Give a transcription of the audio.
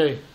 Hey.